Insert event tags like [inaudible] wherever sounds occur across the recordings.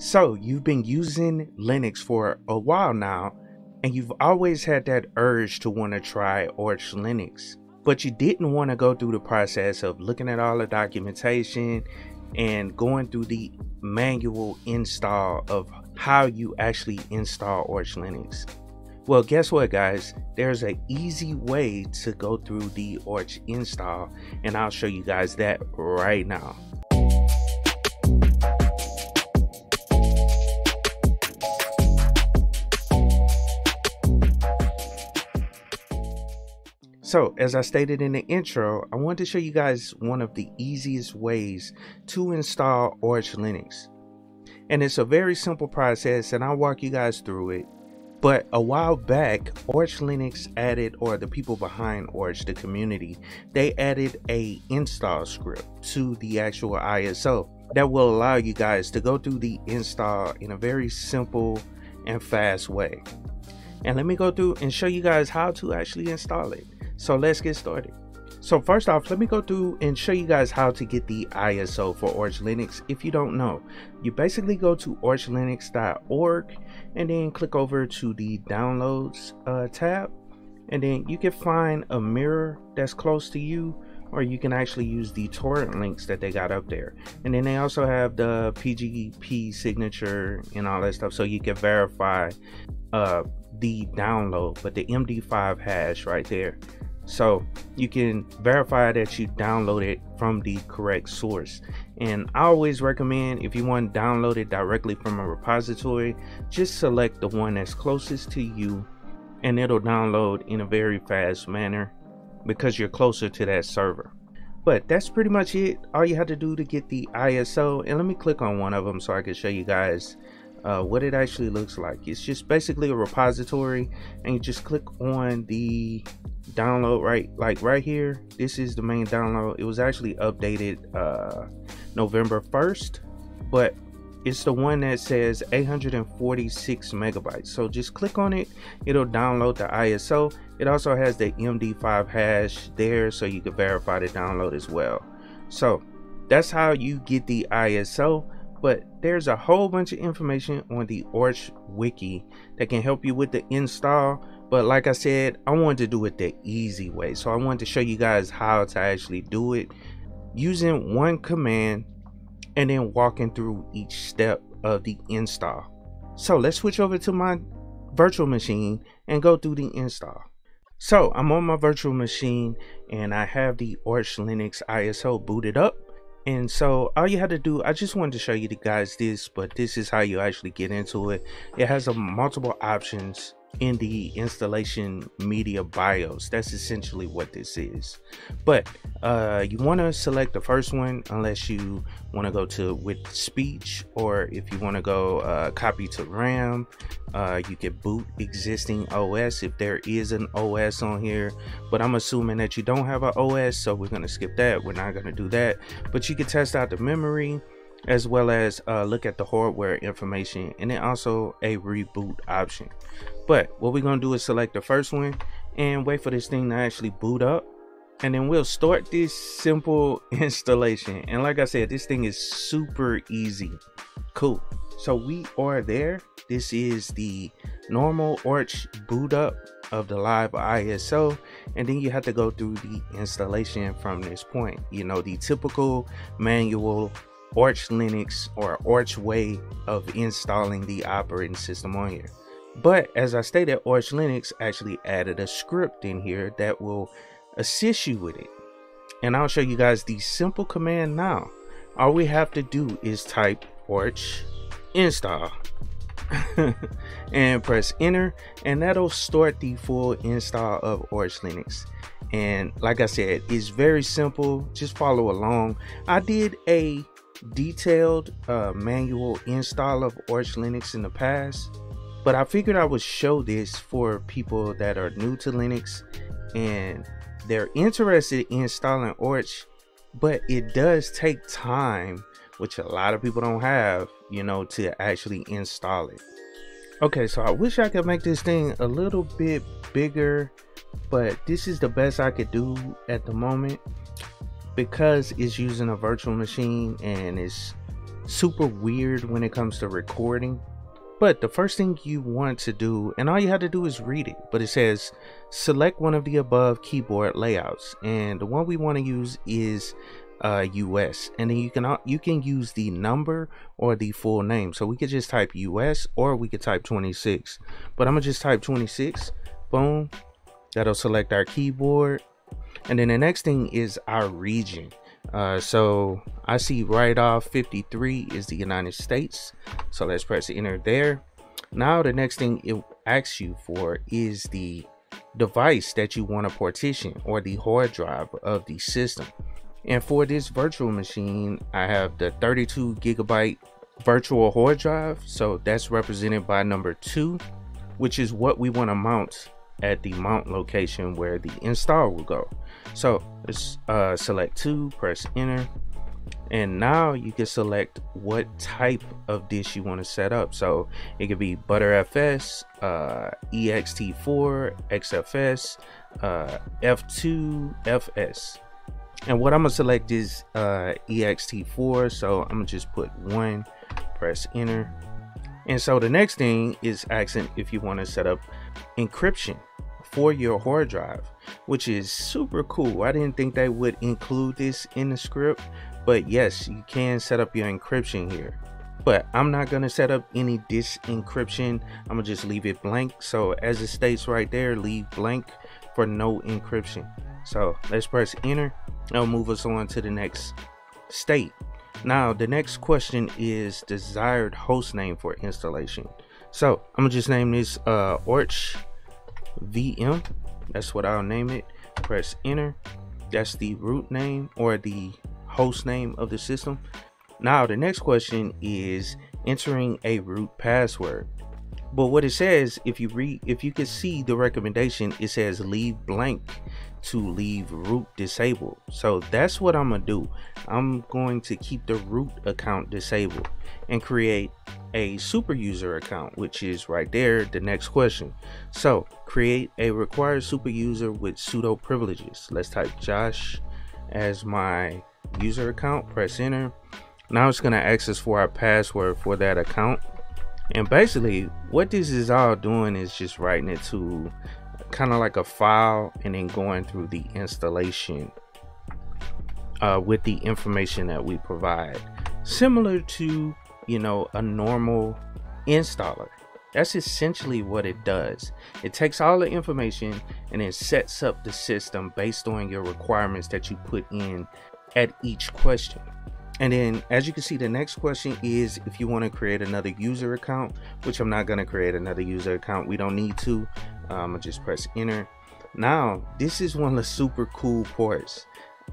So, you've been using Linux for a while now, and you've always had that urge to want to try Arch Linux, but you didn't want to go through the process of looking at all the documentation and going through the manual install of how you actually install Arch Linux. Well, guess what, guys? There's an easy way to go through the Arch install, and I'll show you guys that right now. So, as I stated in the intro, I want to show you guys one of the easiest ways to install Arch Linux. And it's a very simple process, and I'll walk you guys through it. But a while back, Arch Linux added, or the people behind Arch, the community, they added a install script to the actual ISO that will allow you guys to go through the install in a very simple and fast way. And let me go through and show you guys how to actually install it. So let's get started. So first off, let me go through and show you guys how to get the ISO for Arch Linux. If you don't know, you basically go to archlinux.org and then click over to the downloads uh, tab. And then you can find a mirror that's close to you or you can actually use the torrent links that they got up there. And then they also have the PGP signature and all that stuff so you can verify uh, the download, but the MD5 hash right there. So you can verify that you downloaded from the correct source. And I always recommend if you want to download it directly from a repository, just select the one that's closest to you and it'll download in a very fast manner because you're closer to that server. But that's pretty much it. All you have to do to get the ISO, and let me click on one of them so I can show you guys uh, what it actually looks like. It's just basically a repository, and you just click on the download right like right here. This is the main download. It was actually updated uh november 1st but it's the one that says 846 megabytes. So just click on it. It'll download the iso it also has the md5 hash there so you can verify the download as well. So that's how you get the iso but there's a whole bunch of information on the Arch wiki that can help you with the install but like I said, I wanted to do it the easy way. So I wanted to show you guys how to actually do it using one command and then walking through each step of the install. So let's switch over to my virtual machine and go through the install. So I'm on my virtual machine and I have the Arch Linux ISO booted up. And so all you had to do, I just wanted to show you the guys this, but this is how you actually get into it. It has a multiple options in the installation media BIOS. That's essentially what this is. But uh, you want to select the first one unless you want to go to with speech or if you want to go uh, copy to RAM. Uh, you can boot existing OS if there is an OS on here. But I'm assuming that you don't have an OS, so we're going to skip that. We're not going to do that. But you can test out the memory as well as uh, look at the hardware information and then also a reboot option but what we're gonna do is select the first one and wait for this thing to actually boot up. And then we'll start this simple [laughs] installation. And like i said this thing is super easy. Cool. So we are there. This is the normal arch boot up of the live iso and then you have to go through the installation from this point. You know the typical manual Arch Linux or Arch way of installing the operating system on here. But as I stated, Arch Linux actually added a script in here that will assist you with it. And I'll show you guys the simple command now. All we have to do is type Arch install [laughs] and press enter and that'll start the full install of Arch Linux. And like I said, it's very simple. Just follow along. I did a detailed uh, manual install of Arch Linux in the past, but I figured I would show this for people that are new to Linux and they're interested in installing Arch, but it does take time, which a lot of people don't have, you know, to actually install it. Okay, so I wish I could make this thing a little bit bigger, but this is the best I could do at the moment because it's using a virtual machine and it's super weird when it comes to recording. But the first thing you want to do, and all you have to do is read it, but it says select one of the above keyboard layouts. And the one we want to use is uh, US. And then you can you can use the number or the full name. So we could just type US or we could type 26. But I'm gonna just type 26. Boom. That'll select our keyboard. And then the next thing is our region. Uh, so I see right off 53 is the United States. So let's press enter there. Now the next thing it asks you for is the device that you want to partition or the hard drive of the system. And for this virtual machine, I have the 32 gigabyte virtual hard drive. So that's represented by number two, which is what we want to mount at the mount location where the install will go. So let's uh, select two, press enter. And now you can select what type of dish you want to set up. So it could be Btrfs, uh, EXT4, XFS, uh, F2, FS. And what I'm gonna select is uh, EXT4. So I'm gonna just put one, press enter. And so the next thing is asking if you want to set up encryption for your hard drive, which is super cool. I didn't think they would include this in the script, but yes, you can set up your encryption here. But I'm not going to set up any disk encryption. I'm going to just leave it blank. So as it states right there, leave blank for no encryption. So let's press enter. That'll move us on to the next state. Now, the next question is desired host name for installation. So I'm gonna just name this uh, Arch VM. That's what I'll name it. Press enter. That's the root name or the host name of the system. Now the next question is entering a root password. But what it says, if you read, if you can see the recommendation, it says leave blank to leave root disabled. So that's what I'm gonna do. I'm going to keep the root account disabled and create a super user account, which is right there, the next question. So create a required super user with sudo privileges. Let's type Josh as my user account, press enter. Now it's gonna ask us for our password for that account. And basically what this is all doing is just writing it to kind of like a file and then going through the installation uh, with the information that we provide. Similar to, you know, a normal installer. That's essentially what it does. It takes all the information and it sets up the system based on your requirements that you put in at each question. And then as you can see, the next question is if you want to create another user account, which I'm not going to create another user account. We don't need to. Um, just press enter. Now, this is one of the super cool parts.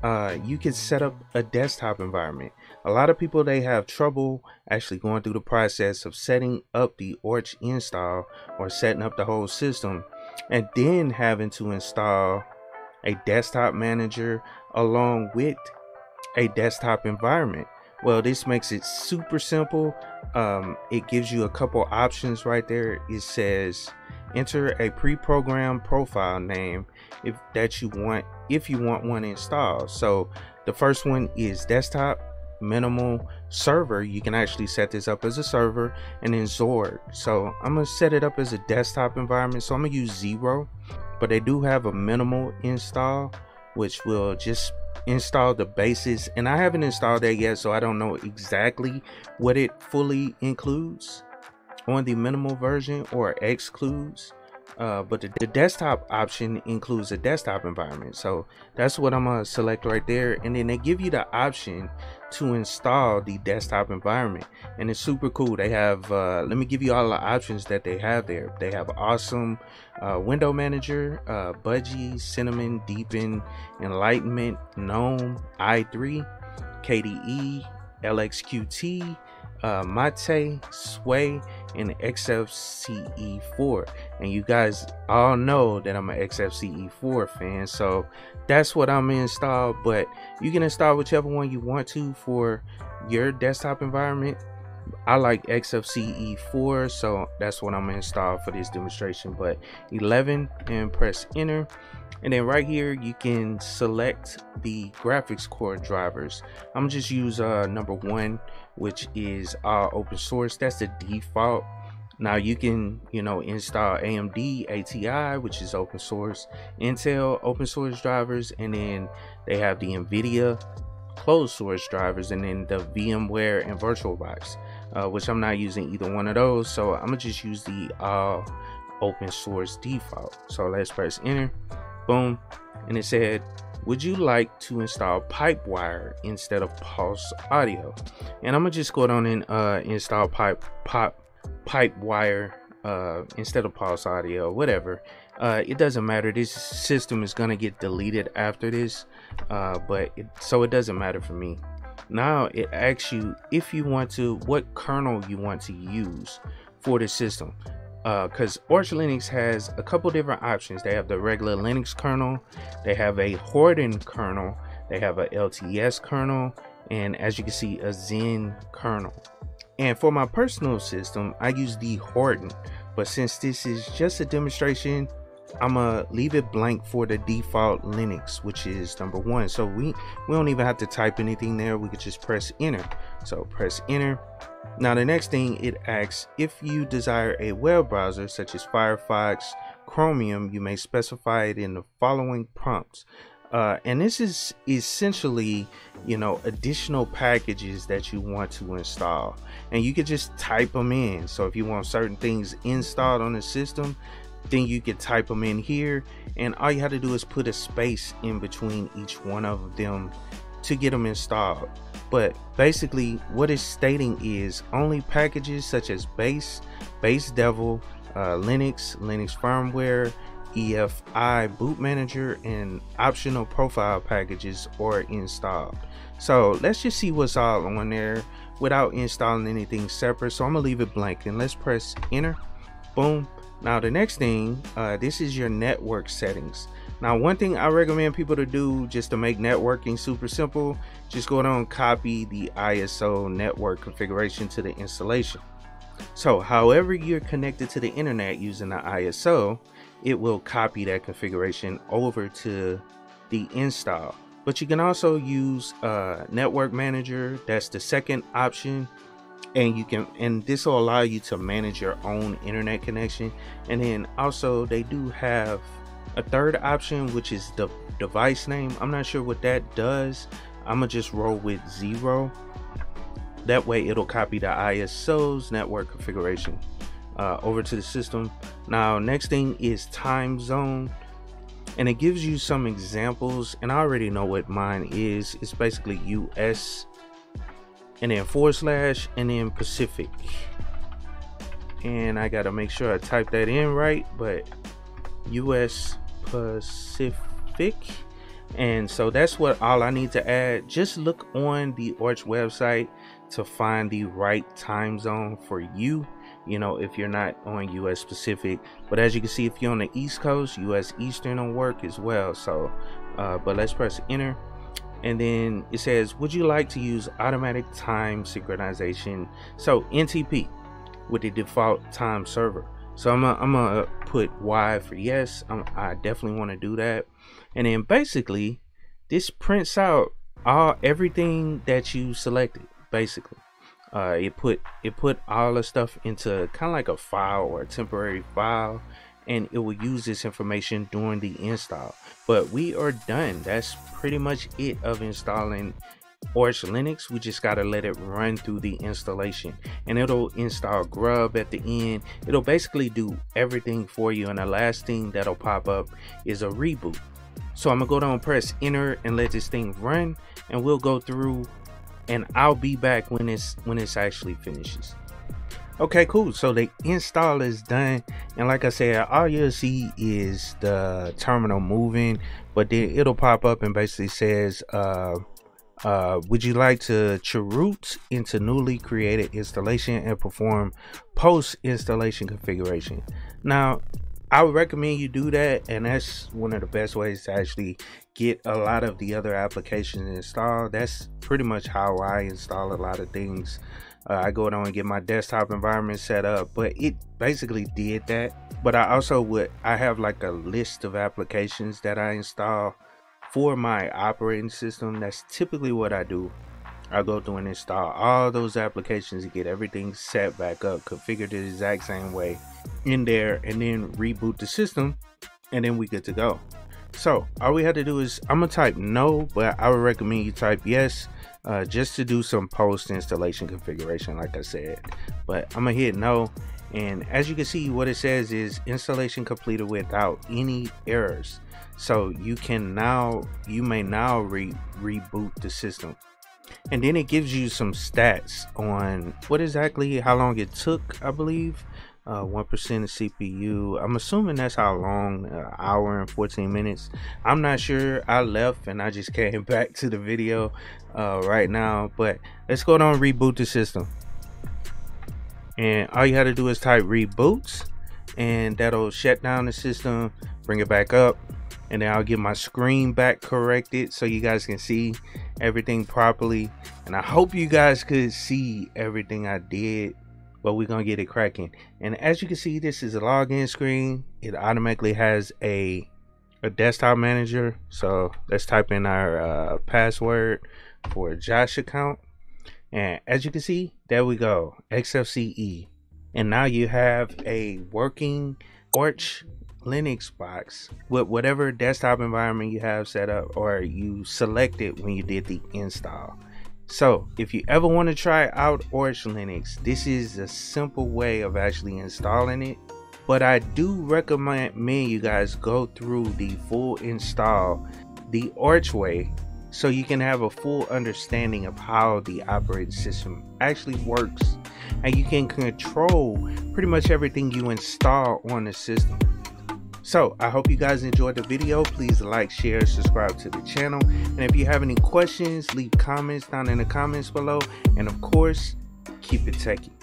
Uh, you can set up a desktop environment. A lot of people, they have trouble actually going through the process of setting up the Arch install or setting up the whole system and then having to install a desktop manager along with a desktop environment. Well, this makes it super simple. Um, it gives you a couple options right there. It says enter a pre-programmed profile name if that you want if you want one installed. So the first one is desktop minimal server. You can actually set this up as a server and then Xorg. So I'm gonna set it up as a desktop environment. So I'm gonna use zero, but they do have a minimal install, which will just install the basis and I haven't installed that yet so I don't know exactly what it fully includes on the minimal version or excludes uh, but the, the, desktop option includes a desktop environment. So that's what I'm gonna select right there. And then they give you the option to install the desktop environment. And it's super cool. They have uh, let me give you all the options that they have there. They have awesome uh, window manager uh, budgie cinnamon deepin enlightenment gnome i3 kde lxqt uh, Mate, Sway, and XFCE4. And you guys all know that I'm an XFCE4 fan, so that's what I'm gonna. But you can install whichever one you want to for your desktop environment. I like XFCE 4, so that's what I'm gonna install for this demonstration. But 11 and press enter. And then right here, you can select the graphics core drivers. I'm just use uh, number one, which is uh, open source. That's the default. Now you can, you know, install AMD ATI, which is open source, Intel open source drivers, and then they have the NVIDIA closed source drivers, and then the VMware and VirtualBox, uh, which I'm not using either one of those. So I'm gonna just use the uh, open source default. So let's press enter, boom, and it said, would you like to install Pipewire instead of Pulse Audio? And I'm gonna just go down and uh, install Pipe Pop Pipewire uh, instead of Pulse Audio, whatever. Uh, it doesn't matter. This system is gonna get deleted after this, uh, but it, so it doesn't matter for me. Now it asks you if you want to, what kernel you want to use for the system. Because uh, Arch Linux has a couple different options. They have the regular Linux kernel, they have a hardened kernel, they have a LTS kernel, and as you can see, a Zen kernel. And for my personal system, I use the hardened. But since this is just a demonstration, I'm gonna leave it blank for the default Linux, which is number one. So we, we don't even have to type anything there. We could just press enter. So press enter. Now the next thing it asks, if you desire a web browser such as Firefox, Chromium, you may specify it in the following prompts uh, and this is essentially you know additional packages that you want to install and you could just type them in so if you want certain things installed on the system then you can type them in here and all you have to do is put a space in between each one of them to get them installed but basically what it's stating is only packages such as base base devel uh, linux linux firmware EFI boot manager and optional profile packages are installed. So let's just see what's all on there without installing anything separate. So I'm gonna leave it blank and let's press enter. Boom. Now the next thing, uh, this is your network settings. Now one thing I recommend people to do just to make networking super simple, just go down and copy the ISO network configuration to the installation. So however you're connected to the internet using the ISO, it will copy that configuration over to the install. But you can also use uh, Network Manager. That's the second option. And you can, and this will allow you to manage your own internet connection. And then also they do have a third option, which is the device name. I'm not sure what that does. I'm gonna just roll with zero. That way it'll copy the ISO's network configuration uh, over to the system. Now, next thing is time zone, and it gives you some examples. And I already know what mine is. It's basically US and then forward slash and then Pacific. And I gotta make sure I type that in right, but US Pacific. And so that's what all I need to add. Just look on the Arch website to find the right time zone for you you know, if you're not on US Pacific. But as you can see, if you're on the East Coast, US Eastern will work as well. So, uh, but let's press enter. And then it says, would you like to use automatic time synchronization? So NTP with the default time server. So I'm gonna, I'm gonna put Y for yes. I'm, I definitely want to do that. And then basically, this prints out all everything that you selected, basically uh, it put it put all the stuff into kind of like a file or a temporary file and it will use this information during the install. But we are done. That's pretty much it of installing Arch Linux. We just got to let it run through the installation and it'll install grub at the end. It'll basically do everything for you and the last thing that'll pop up is a reboot. So I'm gonna go down and press enter and let this thing run and we'll go through and I'll be back when it's when it's actually finishes. Okay, cool. So the install is done, and like I said, all you'll see is the terminal moving, but then it'll pop up and basically says, uh, uh, "Would you like to chroot into newly created installation and perform post installation configuration?" Now, I would recommend you do that, and that's one of the best ways to actually get a lot of the other applications installed. That's pretty much how I install a lot of things uh, I go down and get my desktop environment set up, but it basically did that. But I also would, I have like a list of applications that I install for my operating system. That's typically what I do. I go through and install all those applications to get everything set back up, configured the exact same way in there, and then reboot the system, and then we good to go. So all we have to do is I'm gonna type no, but I would recommend you type yes uh, just to do some post installation configuration like I said. But I'm gonna hit no and as you can see what it says is installation completed without any errors. So you can now you may now re reboot the system. And then it gives you some stats on what exactly how long it took I believe uh, 1% of CPU. I'm assuming that's how long, uh, hour and 14 minutes. I'm not sure. I left and I just [laughs] came back to the video uh, right now. But let's go down and reboot the system. And all you have to do is type reboots and that'll shut down the system, bring it back up. And then I'll get my screen back corrected so you guys can see everything properly. And I hope you guys could see everything I did but we're gonna get it cracking. And as you can see this is a login screen. It automatically has a a desktop manager. So let's type in our uh, password for Josh account. And as you can see there we go XFCE and now you have a working Arch Linux box with whatever desktop environment you have set up or you selected when you did the install so if you ever want to try out Arch Linux, this is a simple way of actually installing it. But I do recommend me you guys go through the full install the Arch way so you can have a full understanding of how the operating system actually works and you can control pretty much everything you install on the system. So I hope you guys enjoyed the video. Please like, share, subscribe to the channel. And if you have any questions, leave comments down in the comments below. And of course, keep it techie.